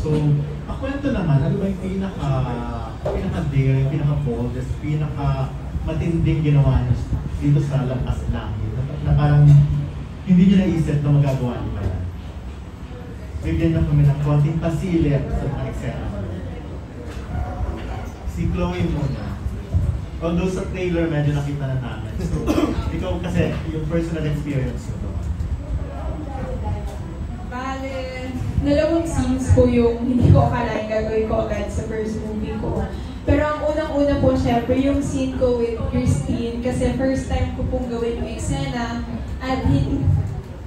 So, ang kwento naman, ano ba yung pinaka, pinaka-dare, pinaka-boldest, pinaka matinding ginawa niyo dito sa Lampas Langit? Na, na parang hindi niyo naisip na magagawa niyo pa yan. Bigyan niyo kami ng konting pasilip sa mga eksena. Si Chloe muna. Although sa trailer medyo nakita na namin. So, ikaw kasi, yung personal experience mo. Dalawang scenes po yung hindi ko akalain gagawin ko agad sa first movie ko. Pero ang unang-una po, syempre, yung scene ko with Christine, kasi first time ko pong gawin yung eksena, at hindi,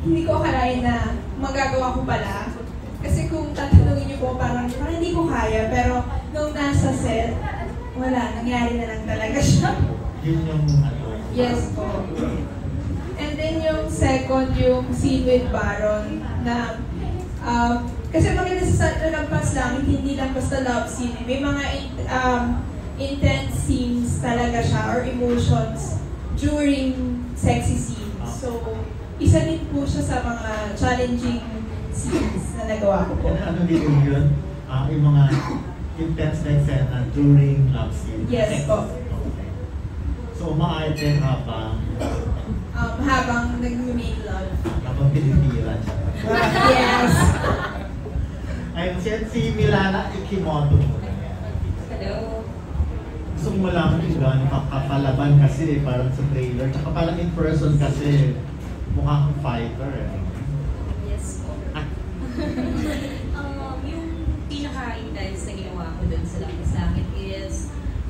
hindi ko akalain na magagawa ko pala. Kasi kung tatanungin niyo po, parang, parang hindi ko kaya, pero nung nasa set, wala, nangyari na lang talaga siya. Yun yung ano. Yes po. And then yung second, yung scene with Baron na um, kasi maganda sa lampas lang, hindi lang basta love scene. May mga in- um, intense scenes talaga siya or emotions during sexy scenes. So, isa din po siya sa mga challenging scenes na nagawa ko po. Ano, dito yun? Ah, yung mga intense na eksena during love scene. Yes po. Okay. So, umaarte habang Um, habang nag-make love. habang pinipira siya. Yes. Ayun, si, si Milana Ikimoto. Hello. Gusto kong malaman kung gaano ka kakalaban kasi eh, parang sa trailer. Tsaka parang in person kasi mukha kang fighter eh. Yes po. Ah, um, yung pinaka-intense na ginawa ko dun sa Langis Langit is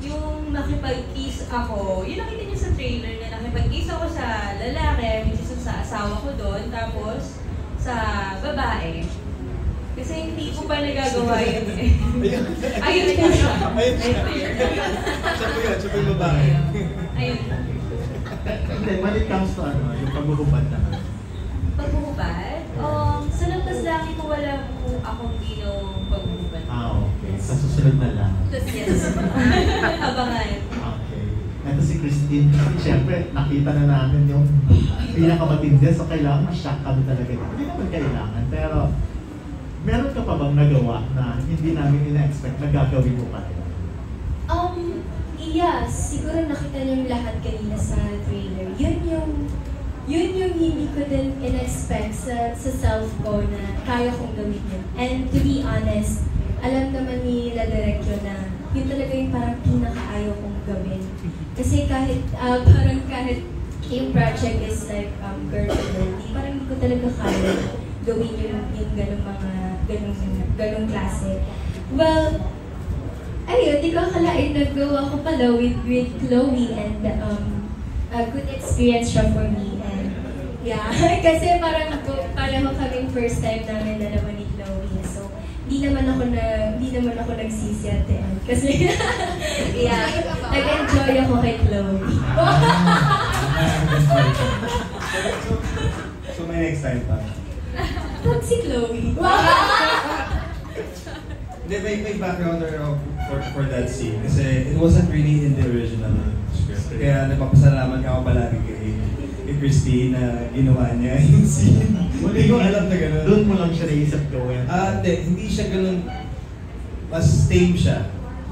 yung nakipag-kiss ako. Yun nakita niyo sa trailer na nakipag-kiss ako sa lalaki, which is sa asawa ko doon, tapos sa babae. Kasi hindi ko pa nagagawa yun eh. Ayun po siya. Ayun siya. Siya po yun, siya po yung babae. Ayun. Hindi, when it comes to ano, yung paghuhubad naman. Pagbuhubad, um, sa lampas langit ko wala po akong ginong pagbuhubad. Ah, okay. Sa susunod na lang. Tapos yes, abangan. Ito si Christine. Kasi syempre, nakita na namin yung pinakamatindi. So, kailangan ma-shock kami talaga. Hindi naman kailangan. Pero, meron ka pa bang nagawa na hindi namin ina-expect na gagawin mo pa rin? Um, yes, siguro nakita niyo lahat kanina sa trailer. Yun yung, yun yung hindi ko din in-expect sa, sa self ko na kaya kong gawin yun. And to be honest, alam naman ni La Direct yun na yun talaga yung parang pinakaayaw kong gawin. Kasi kahit, ah, parang kahit yung project is like um, girl to parang hindi ko talaga kaya gawin yung, yung ganong mga, ganong, ganong klase. Well, ayun, di ko akalain nagawa ko pala with, with Chloe and um, a good experience siya for me. And yeah, kasi parang pareho kaming first time namin ni Chloe. So, di naman ako na, di naman ako nagsisi at. Kasi, yeah, nag-enjoy ako kay Chloe. So, so may next time pa. Pag si Chloe. Hindi, may, may background for, for that scene. Kasi it wasn't really in the original script. Kaya nagpapasalamat ako palagi kay, kay Christine na ginawa niya yung scene. Hindi ko alam na gano'n. Doon mo lang siya naisip gawin. Ah, hindi. Hindi siya ganun. Mas tame siya.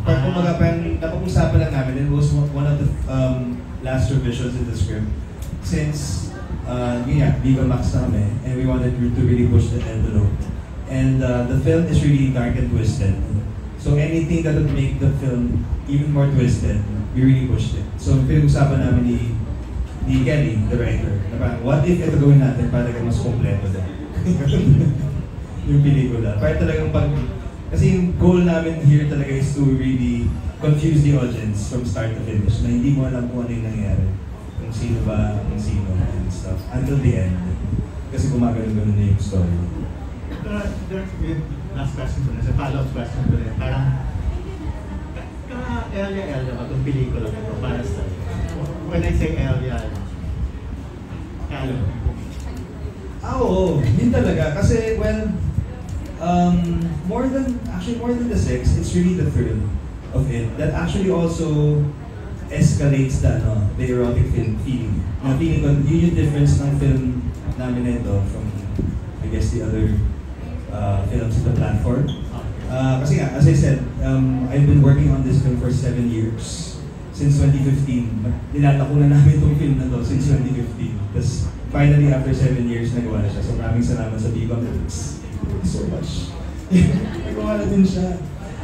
Pero Ah. kumaga parang napag-usapan lang namin. It was one of the um, last revisions in the script. Since, uh, yun nga, Viva Max na kami. And we wanted to really push the envelope. And uh, the film is really dark and twisted. So anything that would make the film even more twisted, we really pushed it. So pinag-usapan namin ni Kelly, the writer, na parang, what if ito gawin natin para talagang mas kompleto din? yung pelikula. Para talagang pag... Kasi yung goal namin here talaga is to really confuse the audience from start to finish. Na hindi mo alam kung ano yung nangyari. Kung sino ba, kung sino, and stuff. Until the end. Kasi gumagano-gano na yung story. Pero, there's yung last question ko na, sa follow-up question ko rin, parang, ka-Elia-Elia ba itong pelikula na ito para sa When I say Elia, kalo mo. Ah, oo. Yun talaga. Kasi, well, um, more than, actually more than the sex, it's really the thrill of it that actually also escalates the, ano, the erotic film feeling. Na feeling ko, yun yung difference ng film namin na ito from, I guess, the other uh, films in the platform. Uh, kasi nga, as I said, um, I've been working on this film for seven years. Since 2015. Nilalako na namin itong film na to since 2015. Tapos finally, after seven years, nagawa na siya. So maraming salamat sa Viva you so much. nagawa na din siya.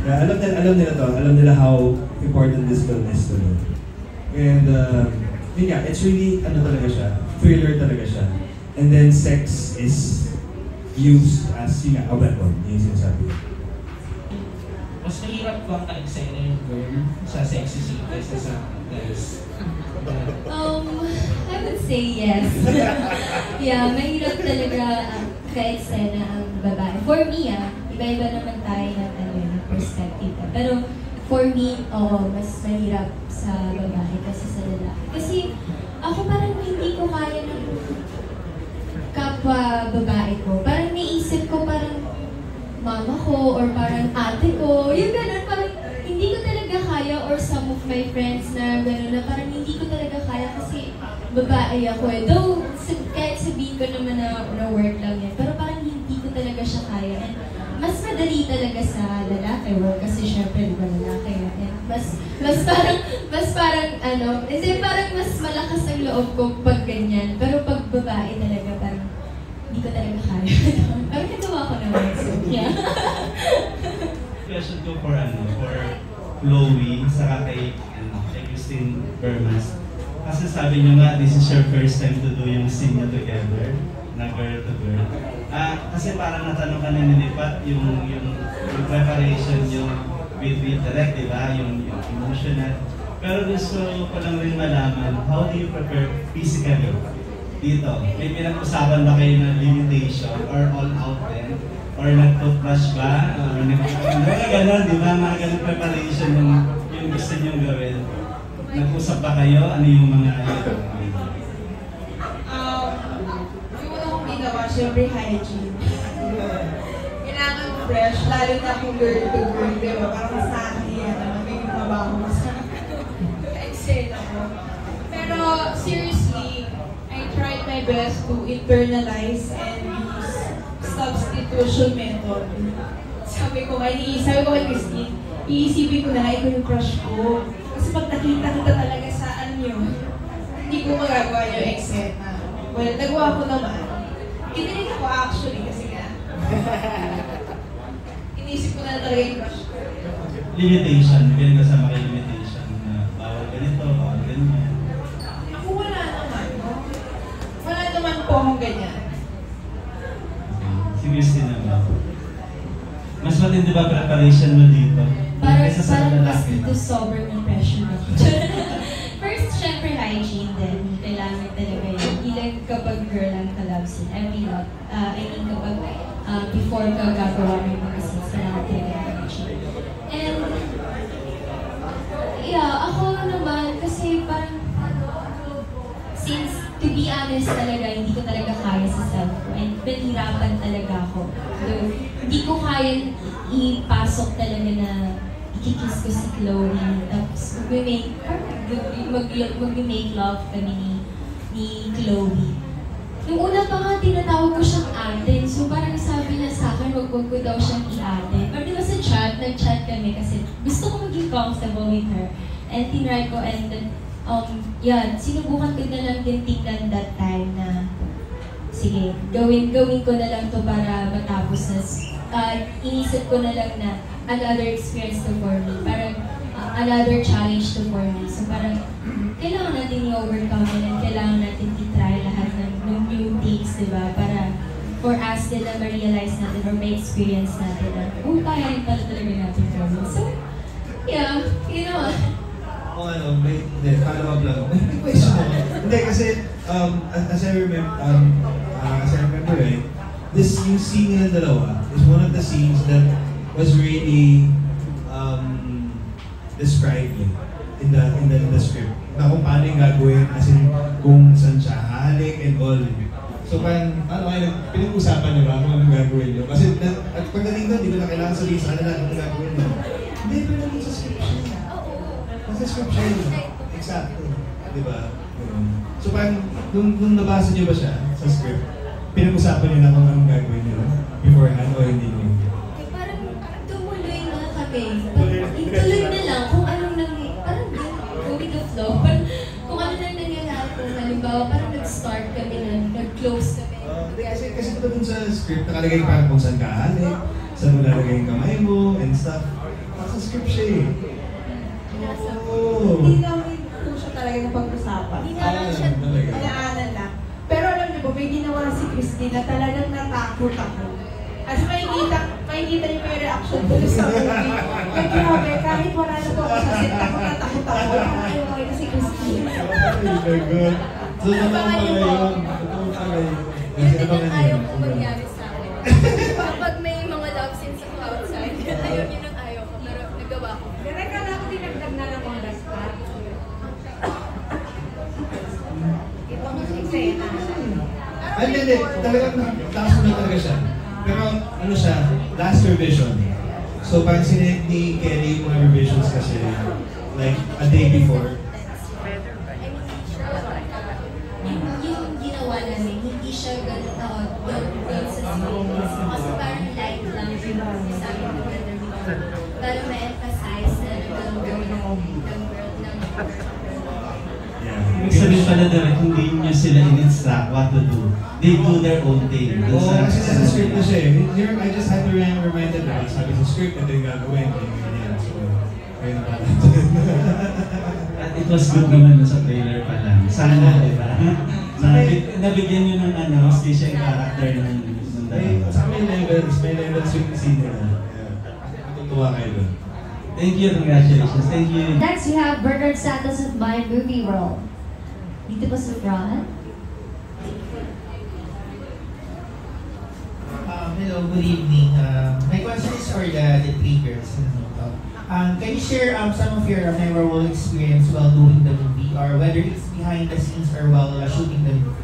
Yeah, alam nila, alam nila to. Alam nila how important this film is to me. And uh, yun nga, it's really, ano talaga siya, thriller talaga siya. And then sex is used as, yun nga, a weapon. Yun yung sinasabi. Mas mahirap bang ka-eksena yung girl sa sexy scene kaysa sa guys? Um, I would say yes. yeah, mahirap talaga um, ka-eksena ang babae. For me, ah, iba-iba naman tayo ng, ano, ng perspective. ah. Pero for me, oo, mas mahirap sa babae kasi sa lalaki. Kasi ako parang hindi ko kaya ng kapwa babae ko. Parang naisip ko parang mama ko or parang ate ko. Yung ganun, parang hindi ko talaga kaya or some of my friends na gano'n na parang hindi ko talaga kaya kasi babae ako eh. Though, kahit sabihin ko naman na, na work lang yan, pero parang hindi ko talaga siya kaya. And mas madali talaga sa lalaki work kasi syempre di ba lalaki yan. Mas, mas parang, mas parang ano, kasi parang mas malakas ang loob ko pag ganyan. Pero pag babae talaga parang hindi ko talaga kaya. pero nagawa ko naman. Yeah. question ko for ano, for Chloe, saka kay, ano, kay Christine Bermas. Kasi sabi niyo nga, this is your first time to do yung scene niyo together, na girl to girl. Ah, kasi parang natanong ka na nilipat yung, yung, yung preparation yung with with direct, di ba? Yung, yung emotional. Pero gusto ko lang rin malaman, how do you prepare physically dito? May pinag-usapan ba kayo ng limitation or all out din? Or nag-toothbrush ba? Or nag- mga gano'n, di ba? Mga gano'n preparation yung, yung gusto niyong gawin. Nag-usap ba kayo? Ano yung mga syempre hygiene. Kailangan fresh, lalo na kung girl to girl, di ba? Parang mas nakakahiya na magiging mabaho sa eksena ko. Pero seriously, I tried my best to internalize and substitution method. Sabi ko kay, sabi ko kay Christine, iisipin ko na nga ikaw yung crush ko. Kasi pag nakita kita talaga sa ano yun, hindi ko magagawa yung eksena. Well, nagawa ko naman. Kinilig ako actually kasi nga. Inisip ko na talaga yung crush ko. limitation? Ka sa mga limitation na bawal ganito, bawal ganyan. Ako wala naman. no? Wala naman po akong ganyan. Si Christine naman. Mas matindi ba preparation mo dito? Kaysa sa parang mas lalaki? dito sobrang pressure ako. First, syempre hygiene din. Kailangan talaga yun. Ilan kapag girl ang collab scene. I mean, uh, I mean kapag uh, before ka gagawa ng mga scenes, kailangan talaga ng hygiene. And, yeah, ako naman, kasi parang, since, to be honest talaga, hindi ko talaga kaya sa pinahirapan talaga ako. Though, hindi ko kaya ipasok talaga na ikikiss ko si Chloe. Tapos mag-make, mag, mag-make love kami ni, ni Chloe. Nung una pa nga, tinatawag ko siyang ate. So parang sabi niya sa akin, wag wag ko daw siyang i-ate. Pero di ba sa chat, nag-chat kami kasi gusto ko maging comfortable with her. And tinry ko and um, yan, sinubukan ko na lang din tingnan that time na sige, gawin gawin ko na lang to para matapos na. Uh, inisip ko na lang na another experience to for me. Parang uh, another challenge to for me. So parang kailangan natin i-overcome and kailangan natin i-try lahat ng, ng new things, di ba? Para for us din na ma-realize natin or ma-experience natin na, oh, kaya rin pala talaga natin gawin. So, yeah, you know, Kung ano, may, hindi, follow up lang. May question ako. Hindi, kasi, um, as I remember, um, I remember, eh, this, yung scene ng dalawa is one of the scenes that was really, um, describing in the, in the, in the script. Na kung paano yung gagawin, as in, kung saan siya halik and all. So, parang, ano kayo, nag- pinag-usapan niyo ba kung anong gagawin niyo? Kasi, na, at pagdating doon, di ko na kailangan sabihin sa kanila anong gagawin niyo. Hindi, pero naging sa script siya. Nasa script. Exacto. Di ba? So parang, nung, nung nabasa niyo ba siya sa script, pinag-usapan niyo na kung anong gagawin niyo beforehand o hindi niyo? Eh, parang doon mo eh. Pag- Ituloy na lang kung anong nangyayari. Parang go with the flow. Parang kung ano nang nangyayari kung halimbawa parang nag-start kami na, nag-close kami. Uh, kasi, kasi ito dun sa script, nakalagay parang kung saan ka halik, saan mo lalagay yung kamay mo, and stuff. Nasa script siya eh. Oo. Hindi namin po siya talaga napag-usapan. Hindi siya Ah, talaga. Alaanan lang. Pero alam niyo po, may ginawa si Christine na talagang natakot ako. As makikita, makikita niyo yung reaction ko sa movie. Kaya grabe, kahit wala na po ako sa set, takot na takot ako. Ayaw ko kasi Christine. Oh my God. So, totoo pala yun. Totoo pala yun. Yun Kasi din ang abangan ayaw ko mangyari sa akin. Kapag may mga love scenes ako outside, ayaw yun ang ayaw ko, pero nagawa ko. Direk ka lang dinagdag na lang mga daspat. Itong eksena. Ay, hindi. Talagang mo na talaga siya. Pero ano siya, last revision. So parang sinend ni Kelly yung mga revisions kasi like a day before. namin. Para ma-emphasize na nag-girl ng ng girl ng pala direct, hindi niya sila in-instruct what to do. They do their own thing. Oo, kasi sa script na siya eh. Here, I just had to remind na sabi sa script, ito yung gagawin. So, ayun na pala. At it was good naman sa trailer pa lang. Sana, di ba? Nabig, nabigyan nyo ng ano, special character ng, dalawa. sa may levels, may levels yung scene nila. Yeah. Matutuwa kayo dun. Thank you, congratulations. Thank you. Next, we have Bernard Santos of My Movie World. Dito po sa front. Um, hello, good evening. Um, my question is for the, the three girls. Um, can you share um, some of your memorable experience while doing the movie or whether it's behind the scenes or while uh, shooting the movie?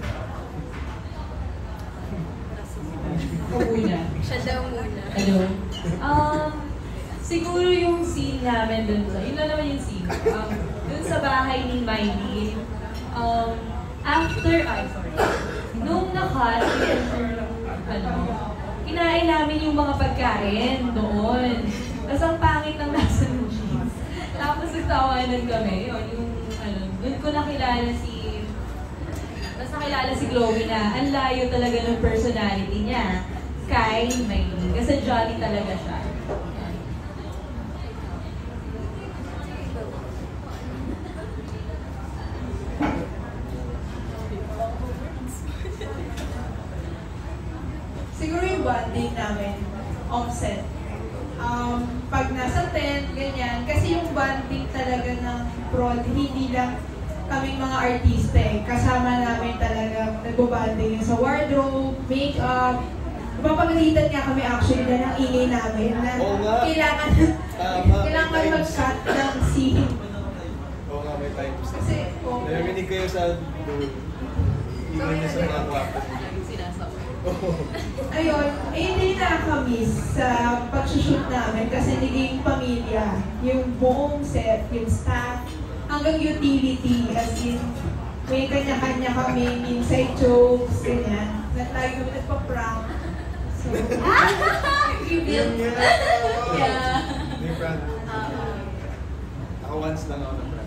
Ako muna. Siya daw muna. Hello. Um, siguro yung scene namin dun sa, yun lang naman yung scene. Um, dun sa bahay ni Miley, um, after, ay sorry, nung nakat, ano, kinain namin yung mga pagkain doon. Tapos ang pangit ng nasa movies. Tapos nagtawanan kami, yun, yung, ano, dun ko nakilala si, tapos nakilala si Chloe na ang layo talaga ng personality niya kay Miley. Kasi jolly talaga siya. Yan. Siguro yung bonding namin, offset. Um, pag nasa tent, ganyan, kasi yung bonding talaga ng prod, hindi lang kaming mga artista eh. Kasama namin talaga, nagbobonding yung sa wardrobe, makeup, Napapagalitan nga kami actually na ng ingay namin na Oo nga. kailangan Tama, kailangan may times. mag-cut ng scene. Oo nga, may times. Kasi, oh, Narinig kayo sa doon. Ingay niya sa mga kwarto. Ayun, eh, hindi nakakamiss sa pag-shoot namin kasi naging pamilya. Yung buong set, yung staff, hanggang utility, as in, may kanya-kanya kami inside jokes, ganyan. Nag-tayo kami nagpa-prank. So, Reveal. Yeah. May brand. Ako once lang ako na-brand.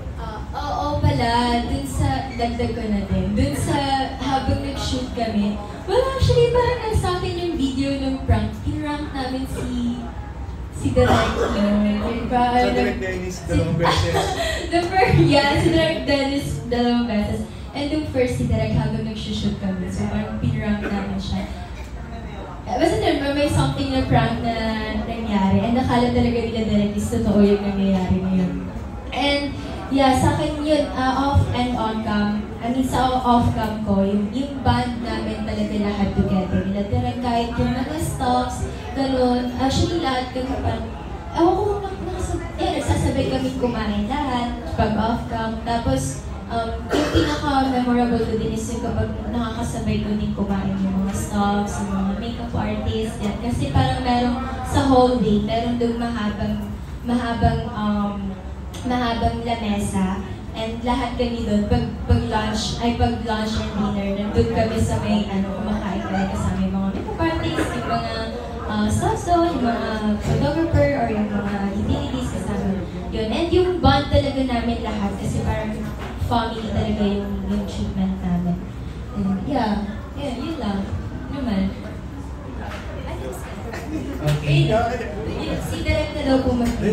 Oo pala, dun sa, dagdag ko na din, dun sa habang nag-shoot kami, well actually parang nasa akin yung video ng prank, pinrank namin si si Direct yun. Yung ba- Sa direct Dennis, dalawang beses. The first, yeah, si Direct Dennis dalawang beses. And yung first si Direct habang nag-shoot kami, so parang pinrank namin siya. Eh, Basta din, may something na prank na nangyari. And nakala talaga nila Direct is totoo yung nangyayari na yun. And yeah, sa akin yun, uh, off and on cam, I mean sa off cam ko, yung, yung band namin talaga lahat together. Nila kahit yung mga stops, ganun. Actually lahat kami parang, ewan ko kung nak- eh, nagsasabay kami kumain lahat pag off cam. Tapos, um, yung pinaka-memorable ko din is yung kapag nakakasabay ko din kumain yung mga stops, yung mga makeup artists, yan. Kasi parang merong sa whole day, meron doon mahabang, mahabang, um, mahabang lamesa, and lahat kami doon, pag, pag lunch, ay pag lunch and dinner, nandun kami sa may, ano, kumakain kami kasama yung mga makeup artists, yung mga uh, staff zone, yung mga photographer, or yung mga utilities kasama. Yun, and yung bond talaga namin lahat, kasi parang family talaga yung, yung treatment namin. And yeah, yeah, yun lang. Naman. Okay. Si Direk na daw po mag-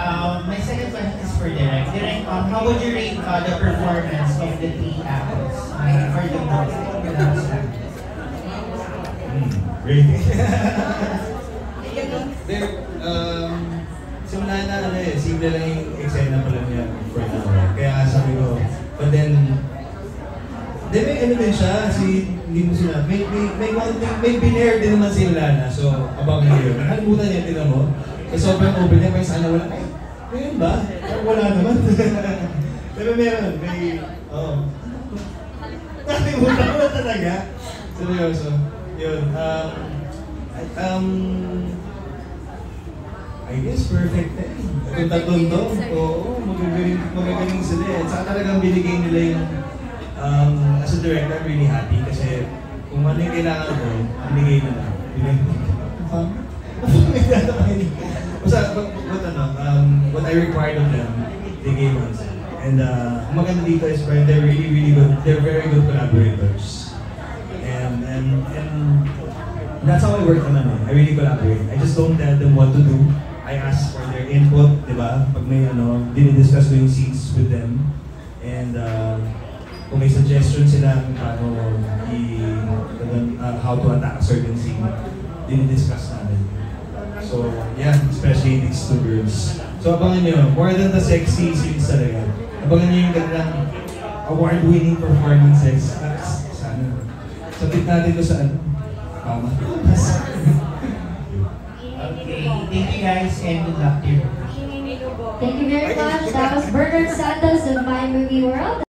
Um, my second question is for Derek. Derek, um, how would you rate uh, the performance of the three actors uh, for the movie? Rating. Then, um, simula na ano eh, simple lang yung eksena pa lang niya for now. Kaya sabi ko, but then, then may ano din siya, si, hindi mo sila, may, may, may thing, may binair din naman si Lana, so abang niyo. Nakalimutan niya, tinan mo. Kasi sobrang open niya, may sana wala, ay, ngayon ba? Parang wala naman. Pero meron, may, oh. Nakalimutan na talaga. Seryoso. Yun. Um, um, I guess perfect eh. Kung tatlong to, oo, magagaling, magagaling sila eh. Saka talagang binigay nila yung, um, as a director, I'm really happy kasi kung ano yung kailangan ko, binigay nila. Binigay Basta, what, what, ano, um, what I required of them, they gave us. And uh, ang maganda dito is parang they're really, really good, they're very good collaborators. And, and, and that's how I work naman eh. I really collaborate. I just don't tell them what to do. I ask for their input, di ba? Pag may ano, dinidiscuss ko yung scenes with them. And uh, kung may suggestion sila kung paano i, uh, how to attack a certain scene, dinidiscuss namin. So, yeah, especially these two girls. So, abangan nyo, more than the sexy scenes talaga. Abangan nyo yung gandang award-winning performances. Sana, sabit natin to sa ano, tama. Okay, thank you guys and good luck to you. Thank you very much. That was Bernard Santos of My Movie World.